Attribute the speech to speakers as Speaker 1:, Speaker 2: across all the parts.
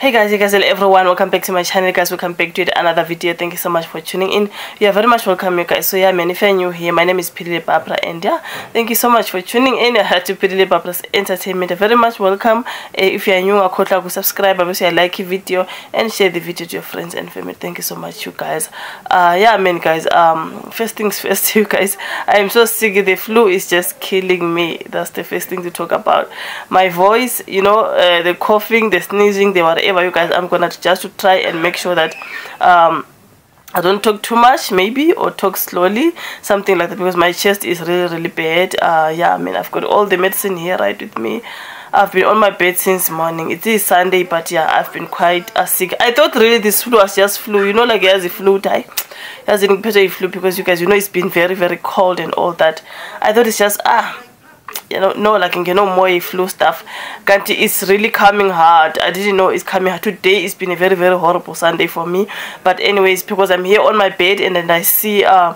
Speaker 1: hey guys you guys everyone. Welcome back to my channel guys. Welcome back to another video. Thank you so much for tuning in. You are very much welcome you guys. So yeah man if you're new here. My name is Philile Barbara and yeah thank you so much for tuning in. To Philile Barbara's entertainment. Very much welcome. Uh, if you are new i akhohlwa ku subscribe. Obviously like the video and share the video to your friends and family. Thank you so much you guys. Uh yeah man guys um first things first you guys. I am so sick. The flu is just killing me. That's the first thing to talk about. My voice you know uh, the coughing the sneezing the whatever whatever you guys i'm gonna just to try and make sure that um I don't talk too much maybe or talk slowly something like that because my chest is really really bad. Uh yeah I mean I've got all the medicine here right with me. I've been on my bed since morning. It is Sunday but yeah I've been quite uh, sick. I thought really this flu was just flu you know like as a flu die as in better flu because you guys you know it's been very very cold and all that. I thought it's just ah you know no like you know more flu stuff kanti it's really coming hard i didn't know it's coming hard today it's been a very very horrible sunday for me but anyways because i'm here on my bed and then i see uh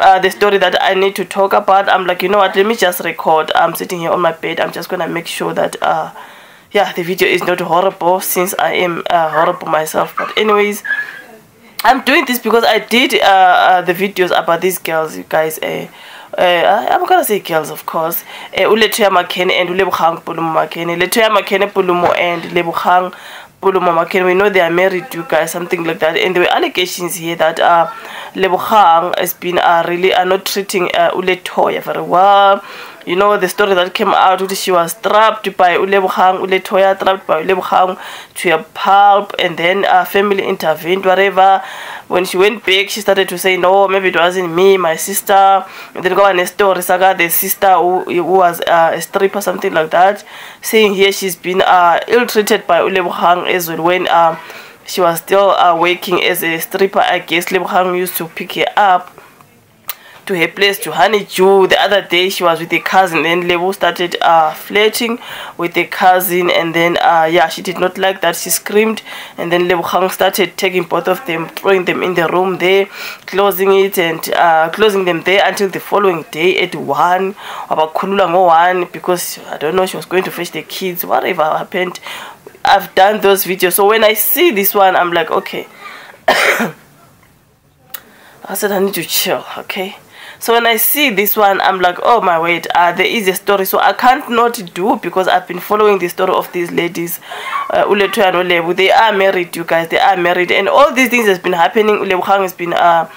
Speaker 1: uh, the story that I need to talk about, I'm like, you know what, let me just record. I'm sitting here on my bed. I'm just going to make sure that, uh, yeah, the video is not horrible since I am uh, horrible myself. But anyways, I'm doing this because I did uh, uh, the videos about these girls, you guys. Uh, uh, I'm gonna say girls of course. Uh, uLetoya Makhene and uLebohang Pulumo Makhene Letoya Makhene Pulumo and Lebohang Pulumo Makhene we know they are married you guys something like that. And there were allegations here that uh, Lebohang has been uh, really uh, not treating uh, uLetoya very well you know the story that came out which she was trapped by Ulebohang Uletoya trapped by Ulebohang to a pulp and then uh, family intervened whatever. When she went back she started to say no maybe it wasn't me my sister. And then go on a story saga the sister who, who was uh, a stripper something like that saying here she's been uh, ill-treated by Ulebohang as well when uh, she was still uh, working as a stripper I guess. Lebohang used to pick her up to her place to Honeydew. The other day she was with a cousin then Lebo started uh, flirting with a cousin and then uh, yeah she did not like that. She screamed and then Lebohang started taking both of them throwing them in the room there closing it and uh, closing them there until the following day at 1 about Kulula 1 because I don't know she was going to fetch the kids whatever happened. I've done those videos. So when I see this one I'm like okay. I said I need to chill okay so when i see this one i'm like oh my word uh, there is a story. So i can't not do because i've been following the story of these ladies uh, they are married you guys. They are married. And all these things has been happening. Ulebu has been uh,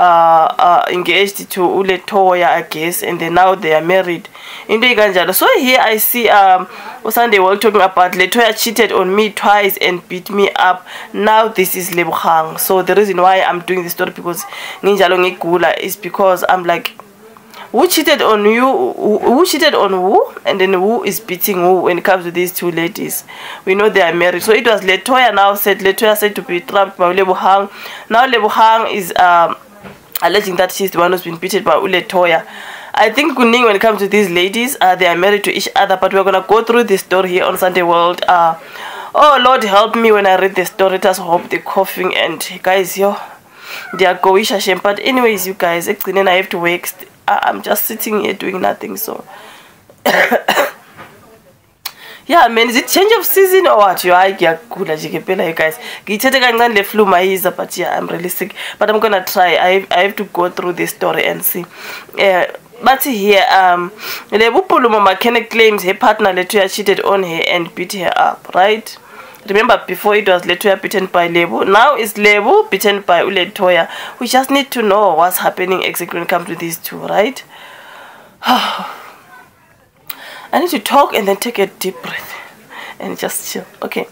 Speaker 1: uh, uh, engaged to Uletoya, I guess, and then now they are married. In the So here I see um Sunday World talking about Letoya cheated on me twice and beat me up. Now this is Lebogang. So the reason why I'm doing this story because Ninjalo Ngigula is because I'm like who cheated on you who, cheated on who and then who is beating who when it comes to these two ladies we know they are married so it was letoya now said letoya said to be trapped by lebohang now lebohang is um alleging that she's the one who's been beaten by Uletoya. I think Kuning, when it comes to these ladies, uh, they are married to each other, but we're gonna go through this story here on Sunday World. Uh, oh Lord, help me when I read the story. Just hope the coughing and guys, yo, they are goisha shame. But anyways, you guys, I have to work. I'm just sitting here doing nothing, so. Yeah man is it change of season or what? Yo hayi ngiyagula nje ngempela you guys. Ngiyithethe kancane le flu mayiza but yeah i'm really sick but i'm gonna try. I, I have to go through this story and see. Uh, but here um lebupulumo makhene claims her partner letoya cheated on her and beat her up right? Remember before it was letoya beaten by lebo now it's lebo beaten by uletoya we just need to know what's happening exactly when it comes to these two right I need to talk and then take a deep breath and just chill. Okay.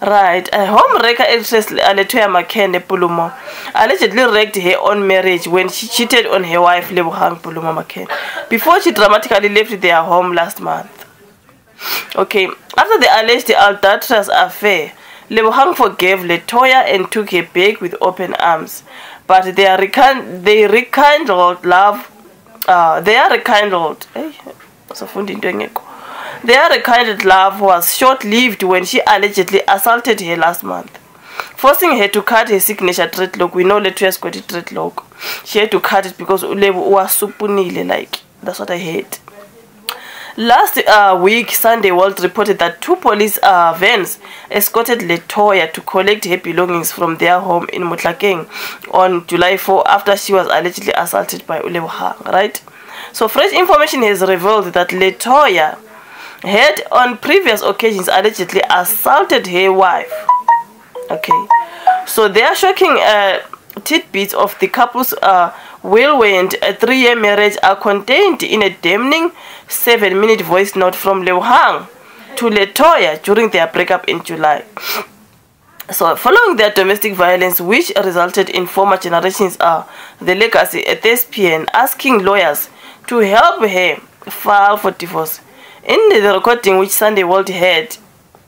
Speaker 1: Right. A home wrecker actress Letoya Makhene Pulumo allegedly wrecked her own marriage when she cheated on her wife Lebohang Pulumo Makhene before she dramatically left their home last month. Okay. After the alleged adulterous affair, Lebohang forgave Letoya and took her back with open arms. But they, are recon they rekindled love. Uh, they are rekindled. Hey, their recorded love was short-lived when she allegedly assaulted her last month, forcing her to cut her signature dreadlock. We know Letoya's got a dreadlock. She had to cut it because Ulebu was supunile, like, that's what I hate. Last uh, week, Sunday World reported that two police uh, vans escorted Letoya to collect her belongings from their home in Mutlakeng on July 4 after she was allegedly assaulted by Ulebohang, right? So fresh information has revealed that Letoya had on previous occasions allegedly assaulted her wife. Okay, so they are shocking uh, tidbits of the couple's uh, whirlwind a three-year marriage are contained in a damning seven-minute voice note from Lebohang to Letoya during their breakup in July. So, following their domestic violence, which resulted in former generations, uh, the legacy at SPN asking lawyers to help her file for divorce. In the recording which Sunday World had,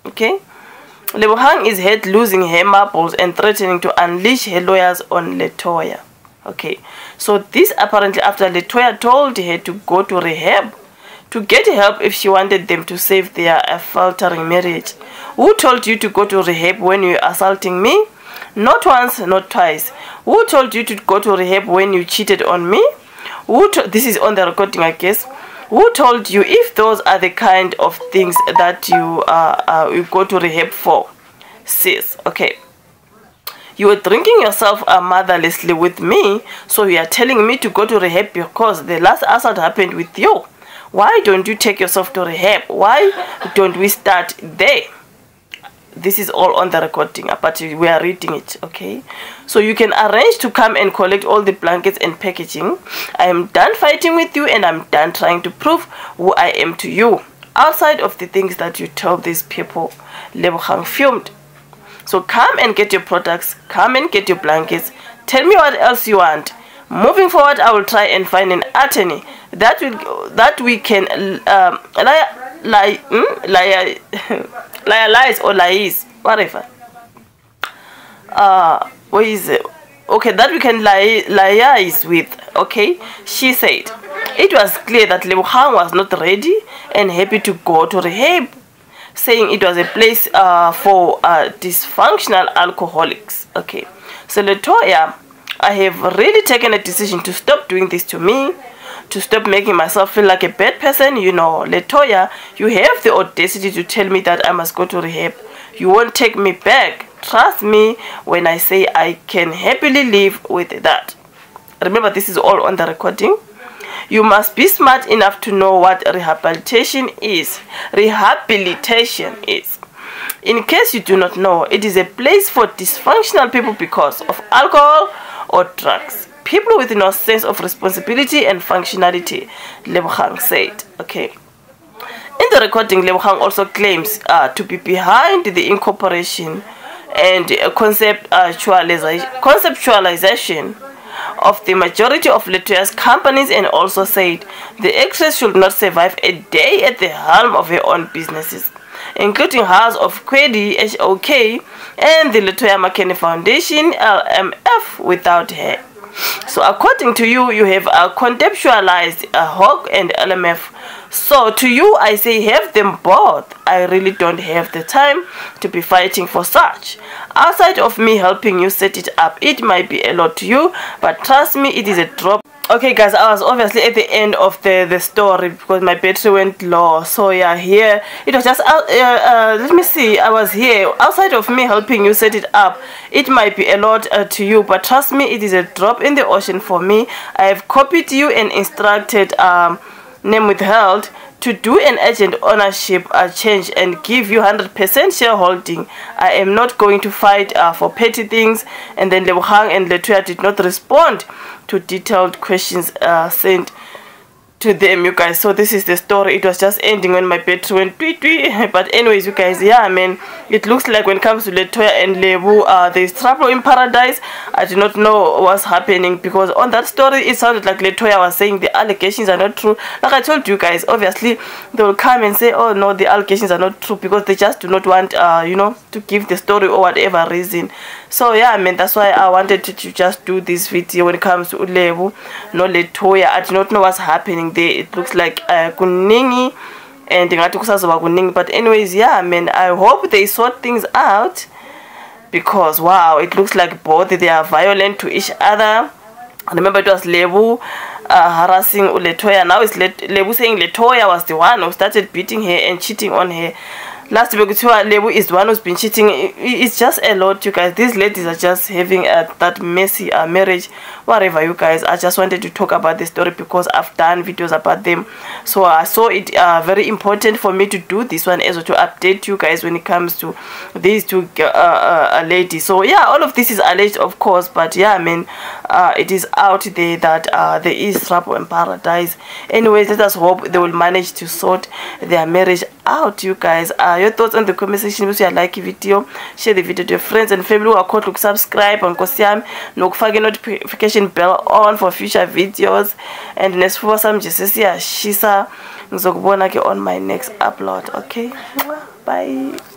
Speaker 1: okay, Lebohang is heard losing her marbles and threatening to unleash her lawyers on Letoya. Okay, so this apparently after Letoya told her to go to rehab to get help if she wanted them to save their faltering marriage. Who told you to go to rehab when you are assaulting me? Not once, not twice. Who told you to go to rehab when you cheated on me? Who this is on the recording, I guess. Who told you if those are the kind of things that you uh, uh you go to rehab for? Sis, okay. You were drinking yourself uh, motherlessly with me, so you are telling me to go to rehab because the last assault happened with you. Why don't you take yourself to rehab? Why don't we start there? This is all on the recording, but we are reading it, okay? So you can arrange to come and collect all the blankets and packaging. I am done fighting with you and I'm done trying to prove who I am to you. Outside of the things that you tell these people, Lebohang filmed so come and get your products, come and get your blankets. Tell me what else you want. Moving forward, I will try and find an attorney that will that we can um, lie hmm? lie lie lies or lies whatever. Uh, what is it? Okay, that we can lie lies with. Okay, she said. It was clear that Lebohang was not ready and happy to go to rehab saying it was a place uh, for uh, dysfunctional alcoholics. Okay, so Letoya, I have really taken a decision to stop doing this to me, to stop making myself feel like a bad person. You know, Letoya, you have the audacity to tell me that I must go to rehab. You won't take me back. Trust me when I say I can happily live with that. Remember, this is all on the recording. You must be smart enough to know what rehabilitation is. Rehabilitation is. In case you do not know, it is a place for dysfunctional people because of alcohol or drugs. People with no sense of responsibility and functionality, Lebohang said. Okay. In the recording, Lebohang also claims uh, to be behind the incorporation and conceptualization of the majority of Letoya's companies and also said the actress should not survive a day at the helm of her own businesses, including House of Kwedi HOK and the Letoya Makhene Foundation LMF without her. So according to you, you have uh, contextualized a Hawk and LMF. So to you, I say have them both. I really don't have the time to be fighting for such. Outside of me helping you set it up, it might be a lot to you, but trust me, it is a drop okay guys i was obviously at the end of the the story because my battery went low so yeah here it was just uh, uh, let me see i was here outside of me helping you set it up it might be a lot uh, to you but trust me it is a drop in the ocean for me i have copied you and instructed um name withheld to do an agent ownership uh, change and give you 100% shareholding. I am not going to fight uh, for petty things. And then Lebohang and Letoya did not respond to detailed questions uh, sent to them you guys. So this is the story. It was just ending when my battery went tweet tweet. But anyways you guys yeah i mean it looks like when it comes to letoya and lebu uh there's trouble in paradise. I do not know what's happening because on that story it sounded like letoya was saying the allegations are not true. Like i told you guys obviously they will come and say oh no the allegations are not true because they just do not want uh you know to give the story or whatever reason. So yeah i mean that's why i wanted to, to just do this video when it comes to ulebu no letoya i do not know what's happening there it looks like uh, kuningi and ngathi kusazoba kuningi but anyways yeah man i hope they sort things out because wow it looks like both they are violent to each other. Remember it was lebu uh, harassing Letoya. Now it's Lebu saying Letoya was the one who started beating her and cheating on her last bekuthiwa lebu is the one who's been cheating. It's just a lot you guys. These ladies are just having a, that messy uh, marriage. Whatever you guys. I just wanted to talk about the story because i've done videos about them. So i saw it uh, very important for me to do this one as well to update you guys when it comes to these two uh, uh, ladies. So yeah all of this is alleged of course. But yeah i mean uh, it is out there that uh, there is trouble in paradise. Anyways let us hope they will manage to sort their marriage out you guys. Uh, your thoughts on the comment section bese like the video share the video to your friends and family ungakhohlwa ukusubscribe nkosi yami nokufaka i-notification bell on for future videos. And nesifuba sami nje sesiyashisa ngizokubona ke on my next upload okay? Bye